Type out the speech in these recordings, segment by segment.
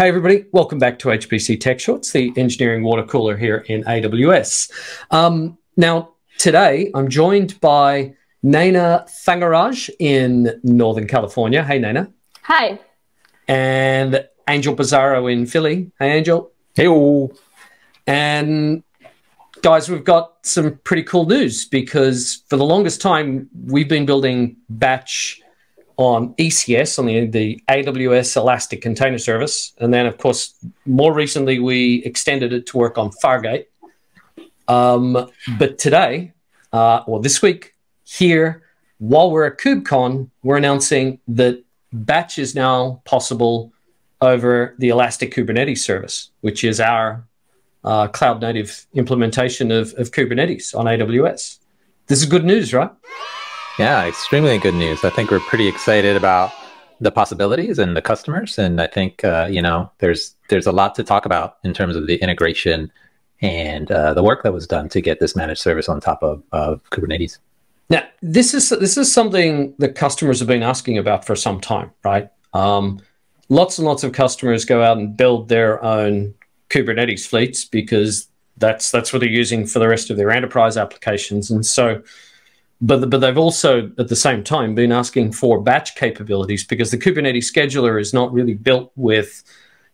Hey, everybody, welcome back to HPC Tech Shorts, the engineering water cooler here in AWS. Um, now, today I'm joined by Naina Thangaraj in Northern California. Hey, Naina. Hi. And Angel Pizarro in Philly. Hey, Angel. Hey. all. And guys, we've got some pretty cool news because for the longest time, we've been building batch on ECS, on the, the AWS Elastic Container Service. And then, of course, more recently, we extended it to work on Fargate. Um, but today, uh, or this week, here, while we're at KubeCon, we're announcing that batch is now possible over the Elastic Kubernetes service, which is our uh, cloud native implementation of, of Kubernetes on AWS. This is good news, right? Yeah, extremely good news. I think we're pretty excited about the possibilities and the customers, and I think uh, you know there's there's a lot to talk about in terms of the integration and uh, the work that was done to get this managed service on top of, of Kubernetes. Now, this is this is something that customers have been asking about for some time, right? Um, lots and lots of customers go out and build their own Kubernetes fleets because that's that's what they're using for the rest of their enterprise applications, and so but, but they've also at the same time been asking for batch capabilities because the Kubernetes scheduler is not really built with,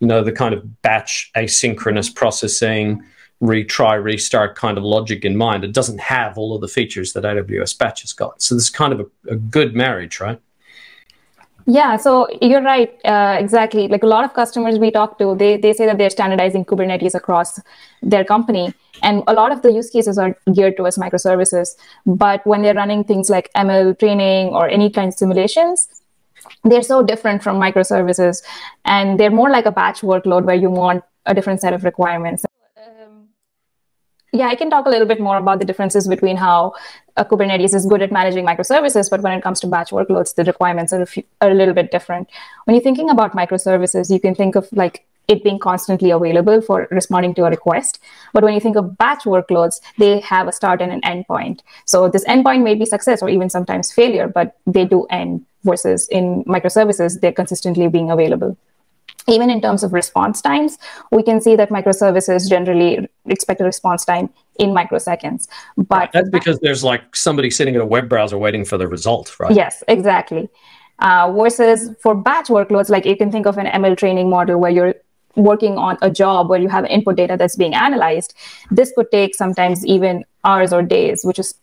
you know, the kind of batch asynchronous processing, retry, restart kind of logic in mind. It doesn't have all of the features that AWS batch has got. So this is kind of a, a good marriage, right? Yeah, so you're right. Uh, exactly. Like a lot of customers we talk to, they, they say that they're standardizing Kubernetes across their company. And a lot of the use cases are geared towards microservices. But when they're running things like ML training or any kind of simulations, they're so different from microservices. And they're more like a batch workload where you want a different set of requirements. Yeah, I can talk a little bit more about the differences between how Kubernetes is good at managing microservices, but when it comes to batch workloads, the requirements are a, few, are a little bit different. When you're thinking about microservices, you can think of like it being constantly available for responding to a request. But when you think of batch workloads, they have a start and an endpoint. So this endpoint may be success or even sometimes failure, but they do end versus in microservices, they're consistently being available even in terms of response times, we can see that microservices generally expect a response time in microseconds. But right. that's because there's like somebody sitting in a web browser waiting for the result, right? Yes, exactly. Uh, versus for batch workloads, like you can think of an ML training model where you're working on a job where you have input data that's being analyzed. This could take sometimes even hours or days, which is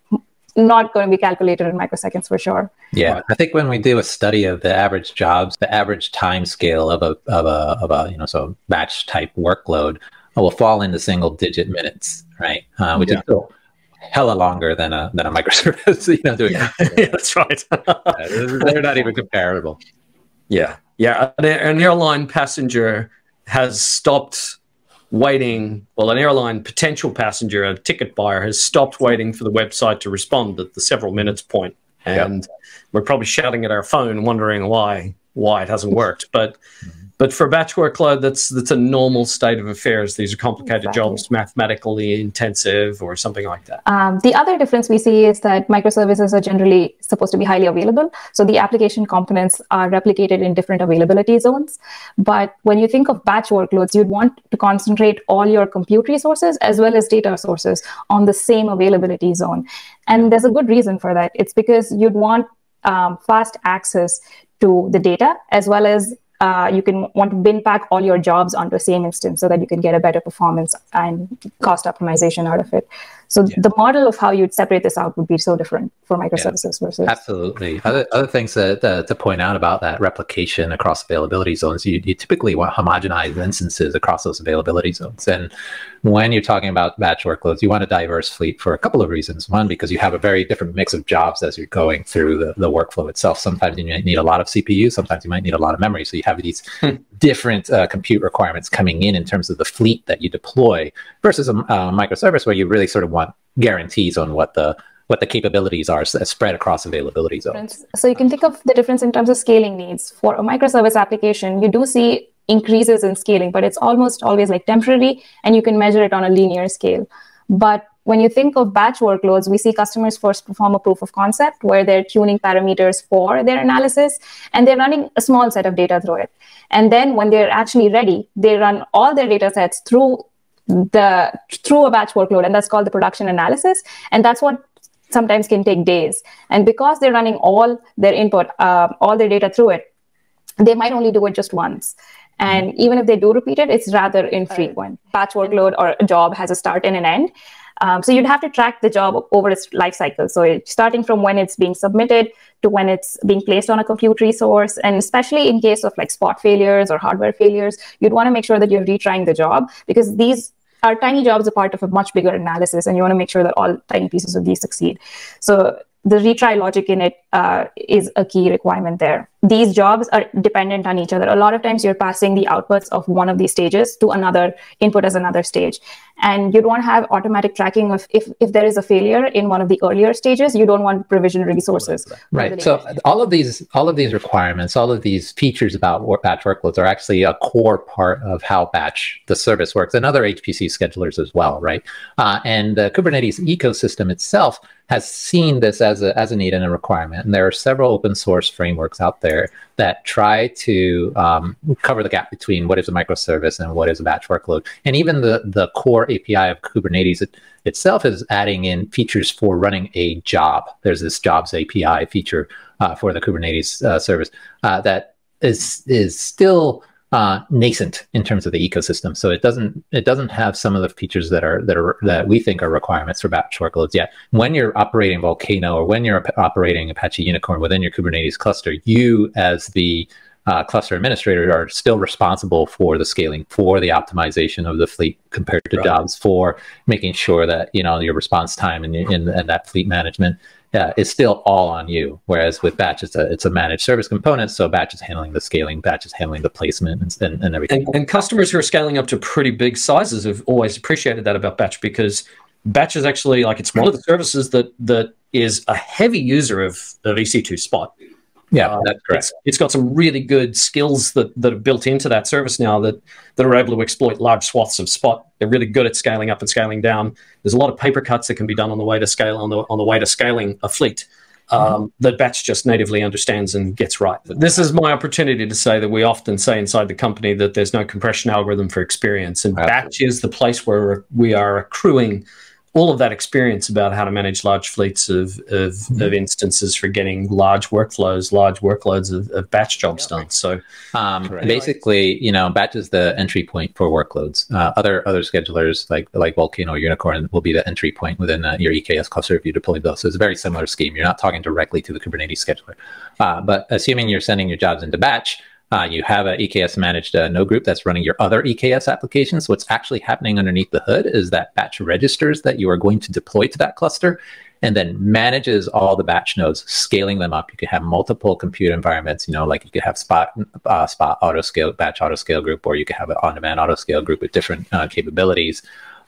not going to be calculated in microseconds for sure. Yeah, I think when we do a study of the average jobs, the average time scale of a of a of a you know so batch type workload will fall into single digit minutes, right? Uh, which yeah. is still hella longer than a than a microservice. you know, doing yeah, yeah that's right. they're not even comparable. Yeah, yeah. An airline passenger has stopped waiting. Well, an airline potential passenger, a ticket buyer, has stopped waiting for the website to respond at the several minutes point, and yep. we're probably shouting at our phone, wondering why why it hasn't worked. But. But for a batch workload, that's that's a normal state of affairs. These are complicated exactly. jobs, mathematically intensive, or something like that. Um, the other difference we see is that microservices are generally supposed to be highly available. So the application components are replicated in different availability zones. But when you think of batch workloads, you'd want to concentrate all your compute resources as well as data sources on the same availability zone. And there's a good reason for that. It's because you'd want um, fast access to the data as well as uh, you can want to bin pack all your jobs onto the same instance so that you can get a better performance and cost optimization out of it. So yeah. the model of how you'd separate this out would be so different for microservices yeah. versus absolutely. Other other things that, uh, to point out about that replication across availability zones, you, you typically want homogenized instances across those availability zones. And when you're talking about batch workloads, you want a diverse fleet for a couple of reasons. One, because you have a very different mix of jobs as you're going through the, the workflow itself. Sometimes you might need a lot of CPU, sometimes you might need a lot of memory. So you have these hmm. different uh, compute requirements coming in in terms of the fleet that you deploy versus a, a microservice where you really sort of want guarantees on what the what the capabilities are spread across availability zones. So you can think of the difference in terms of scaling needs. For a microservice application, you do see increases in scaling, but it's almost always like temporary and you can measure it on a linear scale. But when you think of batch workloads, we see customers first perform a proof of concept where they're tuning parameters for their analysis and they're running a small set of data through it. And then when they're actually ready, they run all their data sets through the through a batch workload, and that's called the production analysis. And that's what sometimes can take days. And because they're running all their input, uh, all their data through it, they might only do it just once. And even if they do repeat it, it's rather infrequent. Batch workload or a job has a start and an end. Um, so you'd have to track the job over its life cycle. So starting from when it's being submitted to when it's being placed on a compute resource, and especially in case of like spot failures or hardware failures, you'd want to make sure that you're retrying the job because these are tiny jobs a part of a much bigger analysis, and you want to make sure that all tiny pieces of these succeed. So the retry logic in it uh, is a key requirement there. These jobs are dependent on each other. A lot of times you're passing the outputs of one of these stages to another input as another stage. And you don't have automatic tracking of if, if there is a failure in one of the earlier stages, you don't want provision resources. Right. So all of these all of these requirements, all of these features about batch workloads are actually a core part of how batch the service works and other HPC schedulers as well, right? Uh, and the Kubernetes ecosystem itself has seen this as a, as a need and a requirement. And there are several open source frameworks out there that try to um, cover the gap between what is a microservice and what is a batch workload. And even the, the core API of Kubernetes it, itself is adding in features for running a job. There's this jobs API feature uh, for the Kubernetes uh, service uh, that is, is still uh, nascent in terms of the ecosystem. So it doesn't it doesn't have some of the features that are that are that we think are requirements for batch workloads yet. When you're operating Volcano or when you're operating Apache YuniKorn within your Kubernetes cluster, you as the uh, cluster administrators are still responsible for the scaling, for the optimization of the fleet compared to right. jobs, for making sure that you know your response time and, and, and that fleet management yeah, is still all on you. Whereas with batch, it's a it's a managed service component. So batch is handling the scaling, batch is handling the placement and, and, and everything. And, and, customers who are scaling up to pretty big sizes have always appreciated that about batch because batch is actually like it's one of the services that that is a heavy user of, of EC2 Spot. Yeah, uh, that's correct. It's, it's got some really good skills that, that are built into that service now that, that are able to exploit large swaths of spot. They're really good at scaling up and scaling down. There's a lot of paper cuts that can be done on the way to scale on the on the way to scaling a fleet. Um, mm-hmm. that batch just natively understands and gets right. This is my opportunity to say that we often say inside the company that there's no compression algorithm for experience, and batch is the place where we are accruing all of that experience about how to manage large fleets of, of, mm-hmm. of instances for getting large workflows, large workloads of, of batch jobs yeah, done. So um, basically, you know, batch is the entry point for workloads. Uh, other other schedulers like like Volcano or YuniKorn will be the entry point within uh, your EKS cluster if you deploy those. So it's a very similar scheme. You're not talking directly to the Kubernetes scheduler. Uh, but assuming you're sending your jobs into batch, uh, you have an EKS managed uh, node group that's running your other EKS applications. What's actually happening underneath the hood is that batch registers that you are going to deploy to that cluster and then manages all the batch nodes, scaling them up. You could have multiple compute environments, you know, like you could have spot, uh, spot auto scale, batch auto scale group, or you could have an on-demand auto scale group with different uh, capabilities.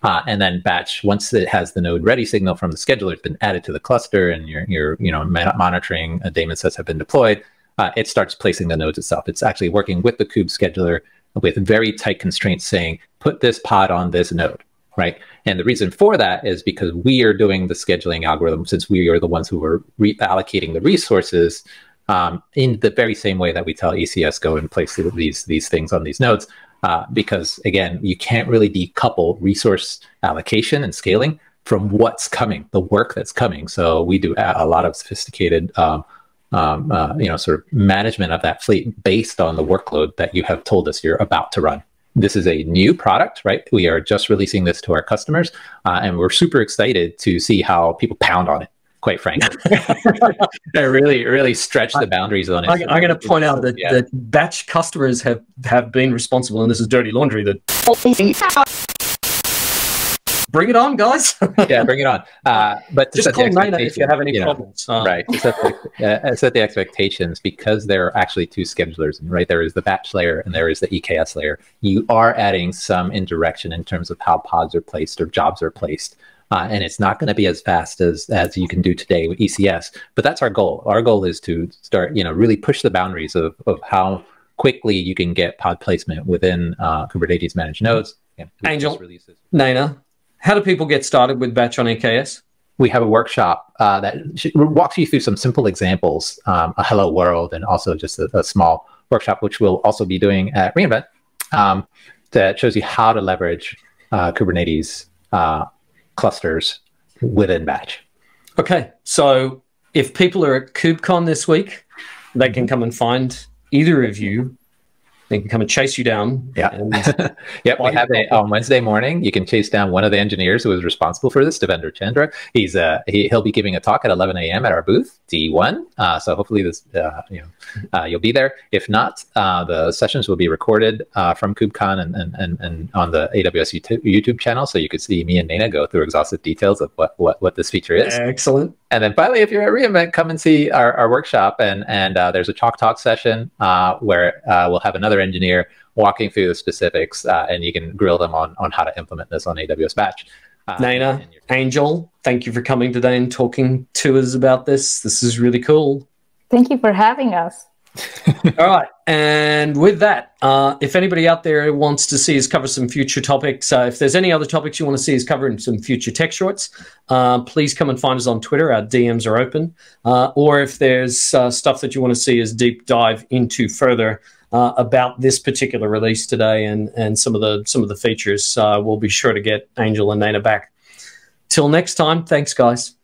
Uh, and then batch, once it has the node ready signal from the scheduler, it's been added to the cluster and your, your you know, monitoring uh, daemon sets have been deployed uh, it starts placing the nodes itself. It's actually working with the kube scheduler with very tight constraints saying, put this pod on this node, right? And the reason for that is because we are doing the scheduling algorithm since we are the ones who are reallocating the resources um, in the very same way that we tell ECS go and place these, these things on these nodes. Uh, because again, you can't really decouple resource allocation and scaling from what's coming, the work that's coming. So we do a lot of sophisticated um, um, uh, you know, sort of management of that fleet based on the workload that you have told us you're about to run. This is a new product, right? We are just releasing this to our customers, uh, and we're super excited to see how people pound on it. Quite frankly, they really, really stretch the boundaries on it. I, am going to point out that, yeah. that batch customers have have been responsible, and this is dirty laundry. That bring it on, guys. yeah, bring it on. Uh, but just call Nina if you have any you problems. Know, uh, right. Set the, uh, set the expectations because there are actually two schedulers, right? There is the batch layer and there is the EKS layer. You are adding some indirection in terms of how pods are placed or jobs are placed. Uh, and it's not going to be as fast as as you can do today with ECS. But that's our goal. Our goal is to start, you know, really push the boundaries of of how quickly you can get pod placement within uh, Kubernetes managed nodes. Angel, Nina, how do people get started with Batch on EKS? We have a workshop uh, that walks you through some simple examples, um, a hello world, and also just a, a, small workshop, which we'll also be doing at reInvent, um, that shows you how to leverage uh, Kubernetes uh, clusters within Batch. Okay, so if people are at KubeCon this week, they can come and find either of you they can come and chase you down. Yeah. yep. We have a, on Wednesday morning. You can chase down one of the engineers who was responsible for this, Devendra Chandra. He's uh he, he'll be giving a talk at 11 a.m. at our booth D1. Uh, so hopefully this uh, you know uh, you'll be there. If not, uh, the sessions will be recorded uh, from KubeCon and, and, and, and on the AWS YouTube, YouTube channel, so you could see me and Naina go through exhaustive details of what what, what this feature is. Excellent. And then finally, if you're at reInvent, come and see our, our workshop. And and uh, there's a Chalk Talk session uh, where uh, we'll have another engineer walking through the specifics, uh, and you can grill them on on how to implement this on AWS Batch. Uh, Naina, Angel, thank you for coming today and talking to us about this. This is really cool. Thank you for having us. All right. And with that, uh, if anybody out there wants to see us cover some future topics, uh, if there's any other topics you want to see us cover in some future tech shorts, uh, please come and find us on Twitter. Our DMs are open. Uh, or if there's uh, stuff that you want to see us deep dive into further uh, about this particular release today and, and some of the some of the features, we'll be sure to get Angel and Nana back. Till next time, thanks, guys.